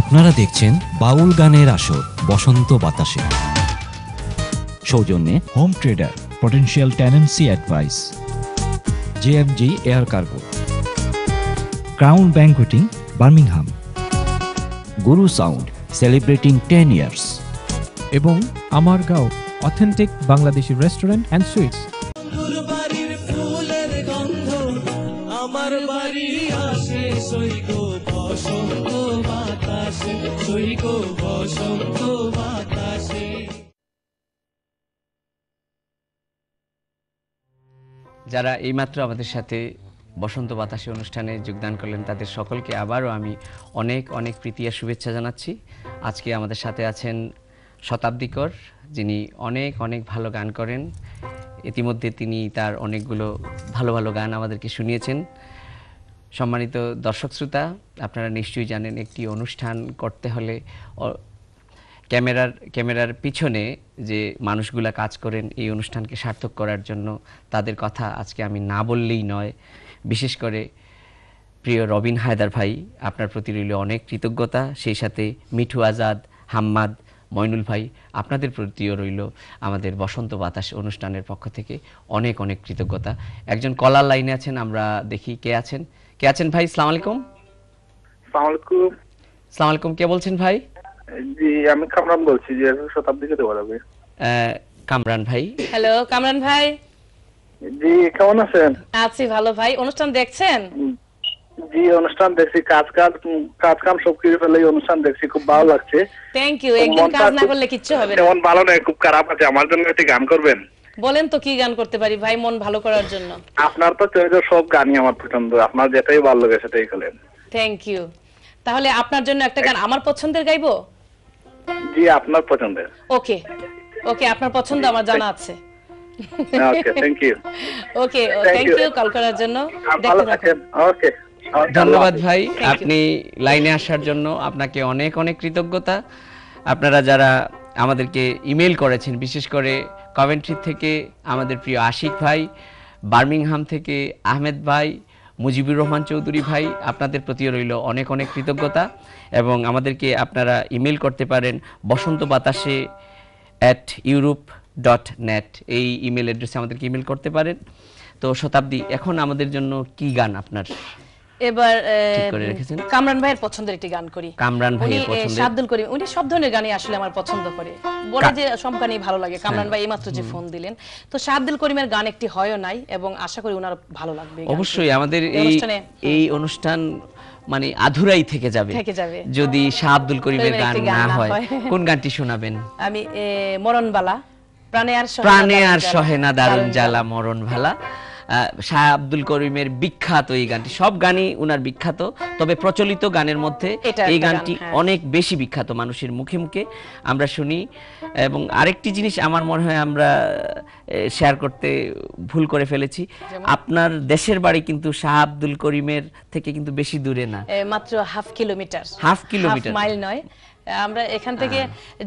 আপনারা দেখছেন বাউল গানের আসর, বসন্ত বাতাসে। সৌজন্যে home trader potential tenancy advice JFG air cargo. Crown banqueting, Birmingham. Guru sound celebrating ten years এবং Amar Gaon authentic Bangladeshi restaurant and sweets যারা এইমাত্র আমাদের সাথে বসন্ত বাতাসে অনুষ্ঠানে যোগদান করলেন, তাদের সকলকে আবারও আমি অনেক অনেক প্রীতি আর শুভেচ্ছা জানাচ্ছি। আজকে আমাদের সাথে আছেন শতাব্দীকর, যিনি অনেক অনেক ভালো গান করেন। ইতিমধ্যে তিনি তার অনেকগুলো ভালো ভালো গান আমাদেরকে শুনিয়েছেন। সম্মানিত দর্শক শ্রোতা, আপনারা নিশ্চয়ই জানেন, একটি অনুষ্ঠান করতে হলে ক্যামেরার ক্যামেরার পিছনে যে মানুষগুলা কাজ করেন এই অনুষ্ঠানকে সার্থক করার জন্য তাদের কথা আজকে আমি না বললেই নয়। বিশেষ করে প্রিয় রবিন হায়দার ভাই আপনার প্রতি রইল অনেক কৃতজ্ঞতা। সেই সাথে মিঠু আজাদ হাম্মাদ মইনুল ভাই আপনাদের প্রতিও রইল আমাদের বসন্ত বাতাস অনুষ্ঠানের পক্ষ থেকে অনেক অনেক কৃতজ্ঞতা। একজন কলার লাইনে আছেন আমরা দেখি কে আছেন। কে আছেন ভাই? সালাম আলাইকুম। সালাম আলাইকুম। কে বলছেন ভাই? জি আমি কামরান বলছি যে পারবে। আহ, কামরান ভাই। হ্যালো কামরান ভাই। জি কেমন আছেন? আছি ভালো ভাই অনুষ্ঠান দেখছেন? জি অনুষ্ঠান দেখছি কাজ কাজ কাজ কাম সব কিছু ফেলে অনুষ্ঠান দেখছি খুব ভালো লাগছে। থ্যাংক ইউ একদিন কাজ না করলে কিচ্ছু হবে না। তেমন ভালো নয় খুব খারাপ আছে আমার জন্য একটি গান করবেন। বলেন তো কি গান করতে পারি ভাই মন ভালো করার জন্য। আপনার তো চরিত্র সব গানই আমার পছন্দ আপনার যেটাই ভালো লাগে সেটাই করেন থ্যাংক ইউ তাহলে আপনার জন্য একটা গান আমার পছন্দের গাইবো? জি আপনার পছন্দের। ওকে ওকে আপনার পছন্দ আমার জানা আছে। Okay thank you okay thank you call করার জন্য। ভালো থাকেন। ওকে ধন্যবাদ। ভাই। আপনি লাইনে আসার জন্য আপনাকে অনেক অনেক কৃতজ্ঞতা। আপনারা যারা আমাদেরকে ইমেল করেছেন বিশেষ করে কমেন্ট্রি থেকে আমাদের প্রিয় আশিক ভাই বার্মিংহাম থেকে আহমেদ ভাই মুজিবুর রহমান চৌধুরী ভাই আপনাদের প্রতিও রইল অনেক অনেক কৃতজ্ঞতা এবং আমাদেরকে আপনারা ইমেল করতে পারেন Basanta Batase at Europe dot net এই ইমেল অ্যাড্রেসে আমাদেরকে ইমেল করতে পারেন। তো শতাব্দী, এখন আমাদের জন্য কি গান আপনার? এবার? কামরান ভাইয়ের পছন্দের একটি গান করি। কামরান ভাইয়ের পছন্দের? শাব্দুল করিম উনি সব ধরনের গানই আসলে আমার পছন্দ করে। বলে যে সব গানই ভালো লাগে। কামরান ভাই এইমাত্র যে ফোন দিলেন। তো শাব্দুল করিমের গান একটি হয়ও নাই এবং আশা করি ওনার ভালো লাগবে অবশ্যই আমাদের এই এই অনুষ্ঠান মানে আধুরাই থেকে যাবে। যদি শাহ আব্দুল করিমের গান না হয় হয়। কোন গানটি শোনাবেন? আমি মরণবালা। প্রাণে আর প্রাণে আর সহে না দারুণ জ্বালা মরণ ভালা শাহ আব্দুল করিমের বিখ্যাত এই গানটি। সব গানই উনার বিখ্যাত তবে প্রচলিত গানের মধ্যে এই গানটি হ্যাঁ। অনেক বেশি বিখ্যাত মানুষের মুখে মুখে। আমরা শুনি এবং আরেকটি জিনিস আমার মনে হয় আমরা শেয়ার করতে ভুল করে ফেলেছি। আপনার দেশের বাড়ি কিন্তু শাহ আব্দুল করিমের থেকে কিন্তু বেশি দূরে না। মাত্র half kilometre. Half kilometre. Mile নয়। আমরা এখান থেকে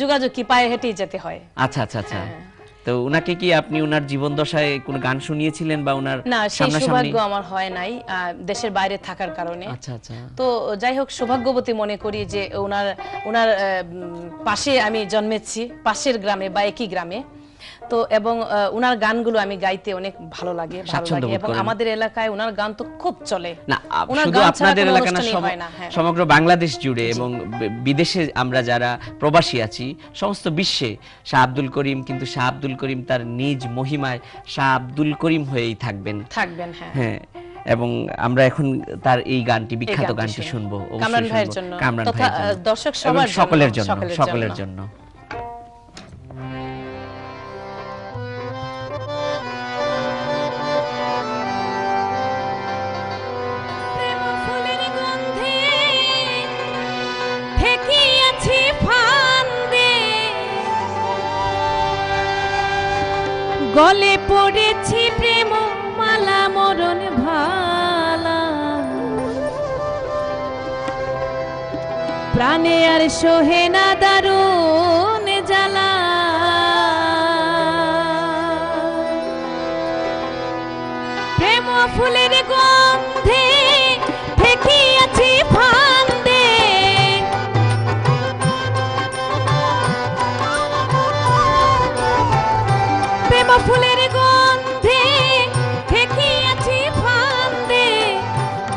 যোগাযোগ কি পায়ে হেঁটেই যেতে হয়। আচ্ছা আচ্ছা আচ্ছা। হ্যাঁ। তো উনাকে কি আপনি উনার জীবন দশায় কোনো গান শুনিয়েছিলেন বা উনার না সেই সৌভাগ্য আমার হয় নাই আহ, দেশের বাইরে থাকার কারণে। আচ্ছা আচ্ছা। তো যাই হোক সৌভাগ্যবতী মনে করি যে ওনার ওনার আহ, পাশে আমি জন্মেছি পাশের গ্রামে বা একই গ্রামে। তো এবং ওনার গানগুলো আমি গাইতে অনেক ভালো লাগে ভালো লাগে এবং আমাদের এলাকায় ওনার গান তো খুব চলে। না শুধু আপনাদের এলাকা না হয়। সমগ্র বাংলাদেশ জুড়ে এবং বিদেশে আমরা যারা প্রবাসী আছি সমস্ত বিশ্বে শাহ আব্দুল করিম কিন্তু শাহ আব্দুল করিম তার নিজ মহিমায় শাহ আব্দুল করিম হয়েই থাকবেন। থাকবেন হ্যাঁ। হ্যাঁ এবং আমরা এখন তার এই গানটি বিখ্যাত গানটি শুনব কামরান ভাইয়ের জন্য। কামরান ভাইয়ের জন্য। দর্শক সবার সকলের জন্য। সকলের জন্য। গলে পড়েছি প্রেম, মালা, মরণ, ভালা। প্রাণে আর সোহে না দারুণ জ্বালা। প্রেম ফুলের গন্ধে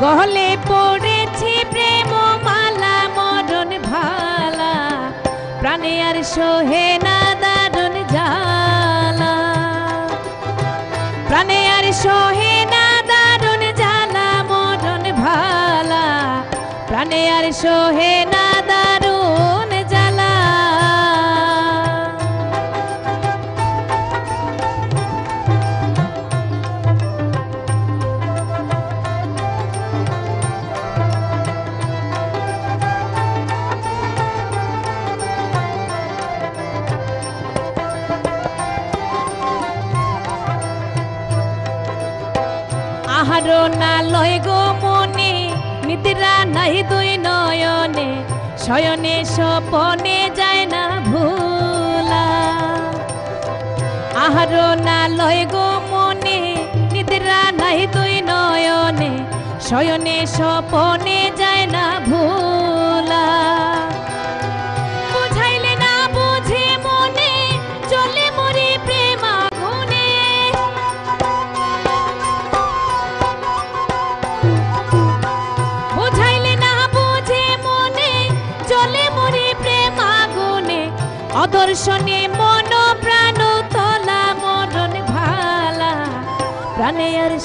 গহলে পড়েছি প্রেম মালা মরণ ভালা। প্রাণে আর সোহে না দারুণ জালা প্রাণে আর সোহে না দারুণ জালা মরণ ভালা। প্রাণে আর সোহে না না লয় গো মনে, নিদ্রা নাই দুই নয়নে, শয়নে স্বপনে যায় না ভুলা। আহার না লয় গো মনে, নিদ্রা নাই দুই নয়নে, শয়নে স্বপনে যায় না ভুলা।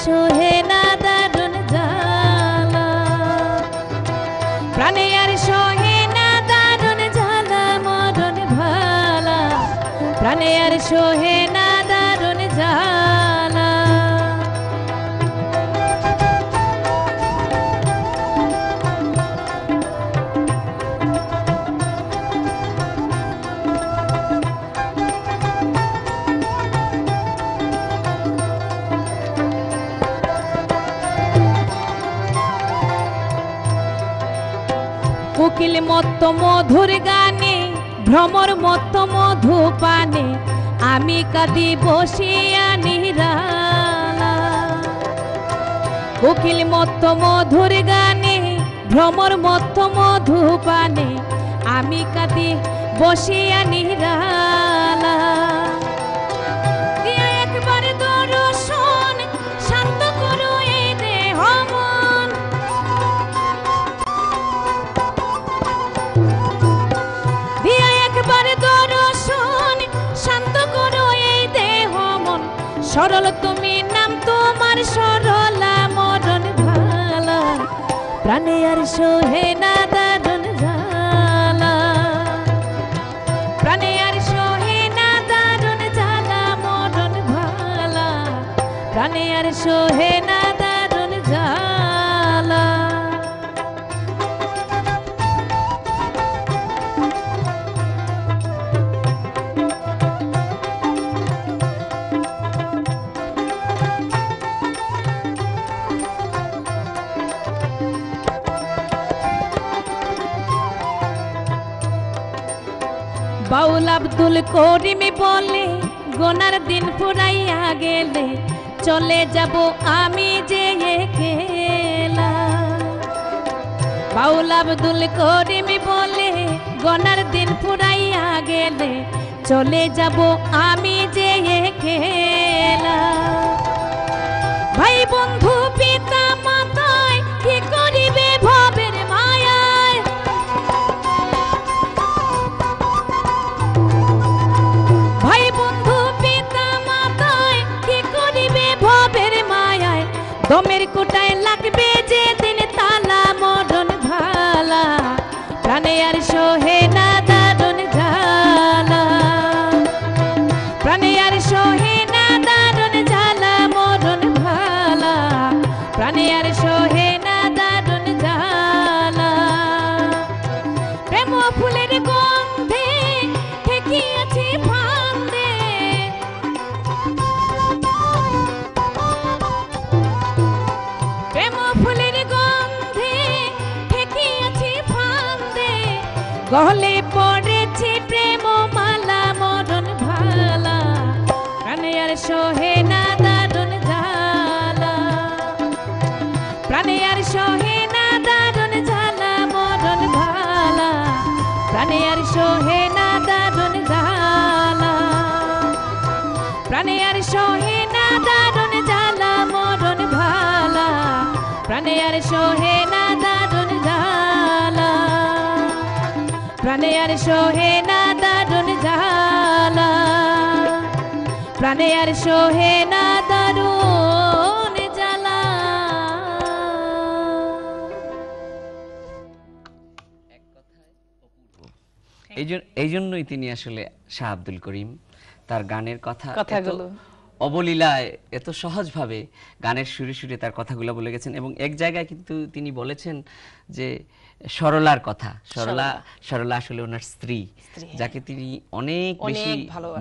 সোহে না দারুণ জ্বালা। প্রাণে আর সোহে না দারুণ জ্বালা, মরণ ভালা। প্রাণে আর সোহে না মত্ত মধুর গানে, ভ্রমর মতো মধু পানে, আমি কাঁদি বসিয়া নিরালা। কোকিল মত্ত মধুর গানে, ভ্রমর মত মধু পানে, আমি কাঁদি বসিয়া নিরালা। প্রাণে আর সোহে না দারুণ জ্বালা। প্রাণে আর সোহে না দারুণ জ্বালা মরণ ভালা। প্রাণে আর সোহে না আব্দুল করিমি বলে, গোনার দিন ফুরাইয়া গেলে চলে যাব আমি যে খেলা বাউল আব্দুল করিমি বলে, গোনার দিন ফুরাইয়া গেলে চলে যাব আমি যে খেলা মায়ায় দমের কোটায় লাগবে যে পড়েছি প্রেম আর সোহে না দারুণ জ্বালা। প্রাণে আর সোহে না দারুণ জ্বালা। এই জন্য এই জন্যই তিনি আসলে শাহ আব্দুল করিম। তার গানের কথা কথাগুলো। অবলীলায় এত সহজভাবে গানের সুরে সুরে তার কথাগুলো বলে গেছেন এবং এক জায়গায় কিন্তু তিনি বলেছেন যে সরলার কথা। সরলা সরলা। আসলে ওনার স্ত্রী হ্যাঁ। যাকে তিনি অনেক বেশি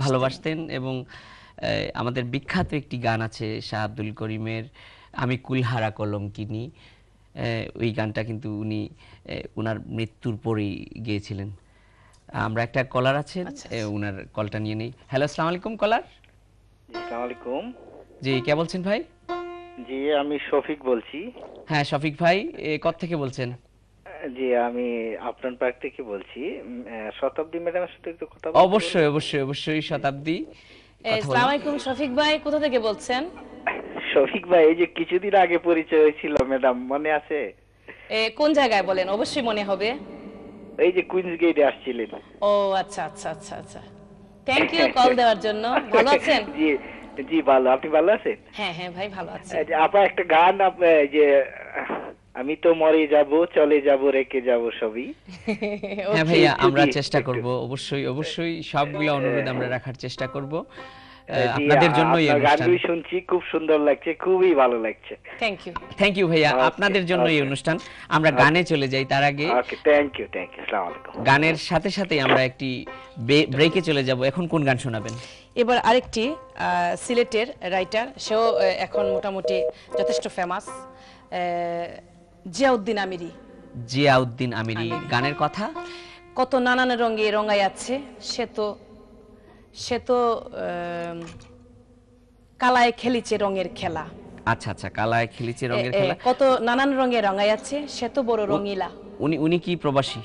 ভালোবাসতেন। এবং আমাদের বিখ্যাত একটি গান আছে শাহ আব্দুল করিমের আমি কুলহারা কলম কিনি। ওই গানটা কিন্তু উনি উনার মৃত্যুর পরেই গিয়েছিলেন। আমরা একটা কলার আছেন ওনার কলটা নিয়ে নেই। হ্যালো আসসালামু আলাইকুম কলার। আসসালামু আলাইকুম। জি কে বলছেন ভাই? জি আমি শফিক বলছি। হ্যাঁ শফিক ভাই এ কত থেকে বলছেন? জি আমি আপনার পার্ক থেকে বলছি? শতাব্দী ম্যাডামের সাথে একটু কথা অবশ্যই অবশ্যই অবশ্যই শতাব্দী। আসসালামু আলাইকুম শফিক ভাই কোথা থেকে বলছেন? শফিক ভাই এই যে কিছুদিন আগে পরিচয় হয়েছিল ম্যাডাম মনে আছে? এ, কোন জায়গায় বলেন? অবশ্যই মনে হবে। এই যে কুইন্স গেটে আসছিলেন। ও আচ্ছা আচ্ছা আচ্ছা আচ্ছা। থ্যাংক ইউ কল দেওয়ার জন্য। ভালো আছেন? জি জি ভালো। আপনি ভালো আছেন? হ্যাঁ হ্যাঁ ভাই ভালো আছি। আপা একটা গান যে আমি তো মরে যাব চলে যাব রেখে যাব সবই। হ্যাঁ ভাইয়া আমরা চেষ্টা। করব অবশ্যই অবশ্যই। সবগুলো অনুরোধ আমরা রাখার চেষ্টা করব। আপনাদের জন্য এই অনুষ্ঠান। শুনছি খুব সুন্দর লাগছে খুবই ভালো লাগছে। থ্যাংক ইউ থ্যাংক ইউ ভাইয়া আপনাদের জন্য এই অনুষ্ঠান। আমরা গানে চলে যাই তার আগে। Okay thank you thank you আসসালামু আলাইকুম। গানের সাথে সাথে আমরা একটি ব্রেকে চলে যাব। এখন কোন গান শোনাবেন? এবার আরেকটি আহ, সিলেটের রাইটার সেও এখন মোটামুটি যথেষ্ট ফেমাস জিয়াউদ্দিন আমিরি। জিয়াউদ্দিন আমিরি গানের কথা? কত নানান রঙে রঙাই আছে। সে তো সে তো কালায় খেলিছে রঙের খেলা। আচ্ছা আচ্ছা কালায় খেলিছে রঙের খেলা? কত নানান রঙে রঙাই আছে সে তো বড় রঙিলা। উনি উনি কি প্রবাসী?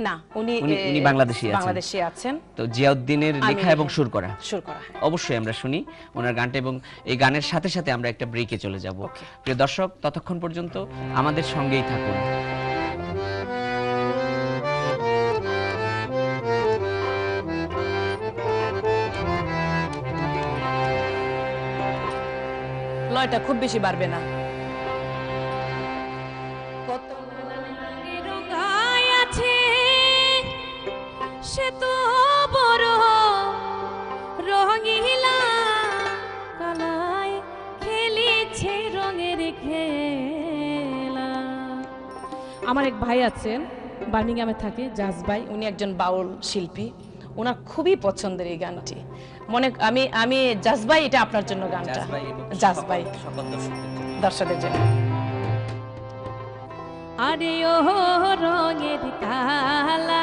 না উনি উনি- এ, আছেন। বাংলাদেশে আছেন। তো জিয়াউদ্দিনের লেখা এবং। সুর করা। সুর করা। অবশ্যই আমরা শুনি ওনার গানটা এবং এই গানের সাথে সাথে আমরা একটা ব্রেকে চলে যাব। প্রিয় দর্শক ততক্ষণ পর্যন্ত আমাদের সঙ্গেই থাকুন। লয়টা খুব বেশি বাড়বে না। সে তো বড় রঙিলা কালায় খেলিছে রঙের খেলা। আমার এক ভাই আছেন বার্মিংহামে থাকে জাজ ভাই উনি একজন বাউল শিল্পী। ওনার খুবই পছন্দের এই গানটি। মনে আমি আমি জাজবাই এটা আপনার জন্য গানটা। জাজবাই দর্শকদের জন্য। আরে ও রঙের কালা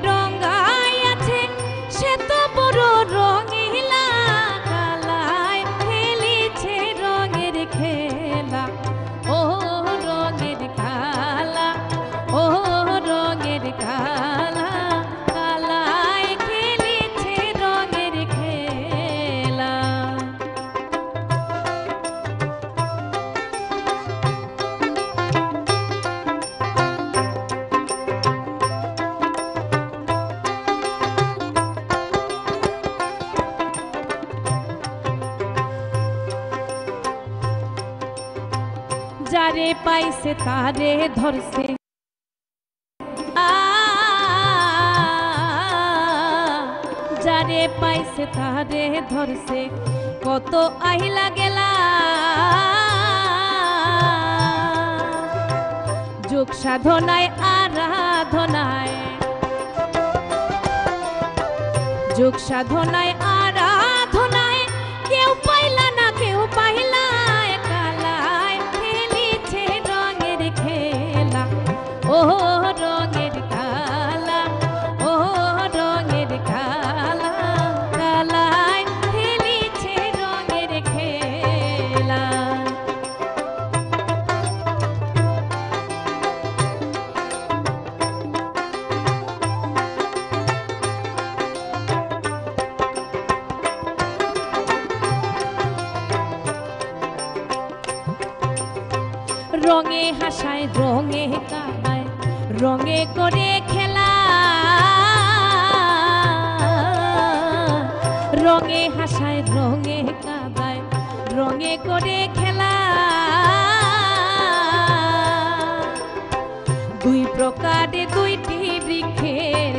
যারে পাইছে তারে ধরছে। যারে পাইছে তারে ধরছে। কত আহিলা গেলা। যোগ সাধনায়, আরাধনায়। যোগ সাধনায় রঙে হাসায়, রঙে কাদায়, রঙে করে খেলা। রঙে হাসায়, রঙে কাদায়, রঙে করে খেলা। দুই প্রকারে দুইটি বৃক্ষের,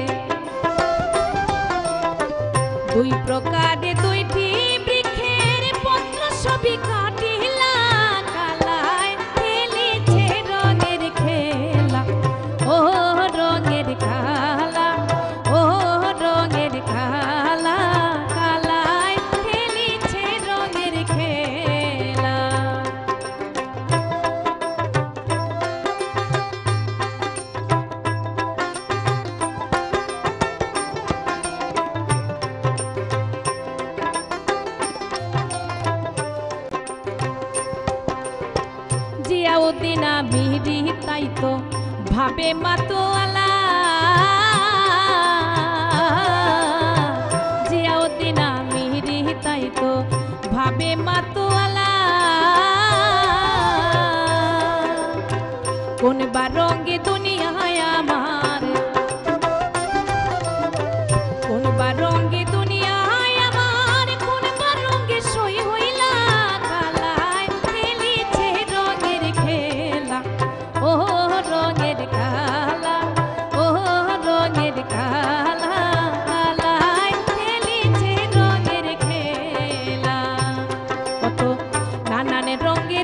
দুই প্রকারে জিয়াউদ্দিন মিহিরি তাই তো ভাবে মাতোয়ালা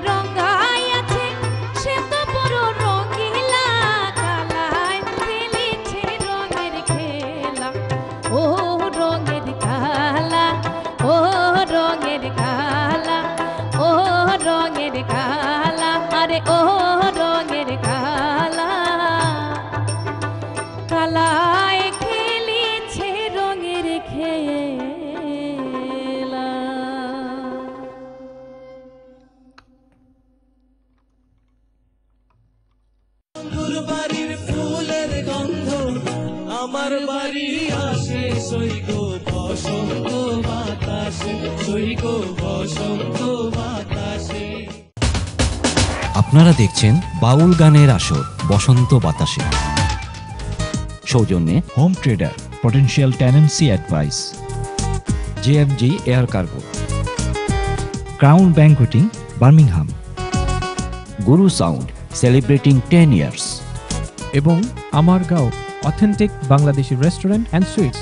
রঙে বসন্ত বাতাসে বসন্ত বাতাসে। আপনারা দেখছেন বাউল গানের আসর বসন্ত বাতাসে। সৌজন্যে home trader, potential tenancy advice JMG air cargo, crown banqueting, Birmingham, Guru sound, celebrating ten years, এবং Amar Gaon authentic Bangladeshi restaurant and sweets.